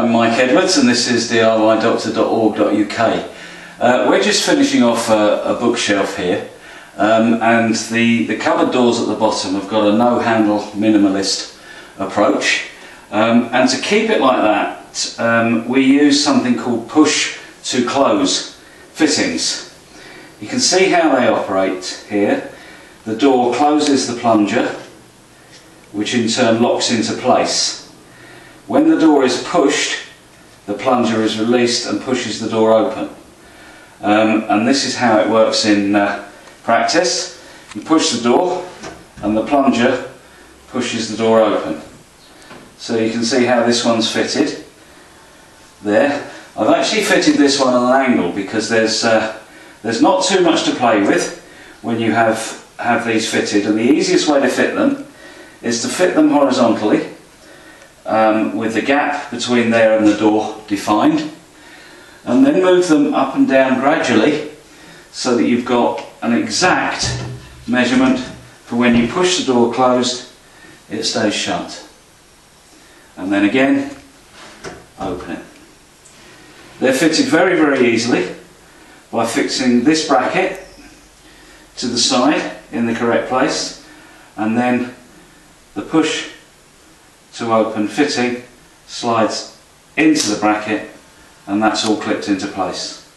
I'm Mike Edwards and this is DIYDoctor.org.uk. Uh, we're just finishing off a, a bookshelf here um, and the, the cupboard doors at the bottom have got a no-handle minimalist approach um, and to keep it like that um, we use something called push to close fittings. You can see how they operate here. The door closes the plunger which in turn locks into place. When the door is pushed, the plunger is released and pushes the door open. Um, and this is how it works in uh, practice. You push the door and the plunger pushes the door open. So you can see how this one's fitted there. I've actually fitted this one at an angle because there's, uh, there's not too much to play with when you have, have these fitted and the easiest way to fit them is to fit them horizontally um, with the gap between there and the door defined and then move them up and down gradually so that you've got an exact measurement for when you push the door closed it stays shut and then again open it. They're fitted very very easily by fixing this bracket to the side in the correct place and then the push to open fitting slides into the bracket and that's all clipped into place.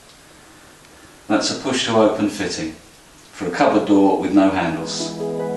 That's a push to open fitting for a cupboard door with no handles.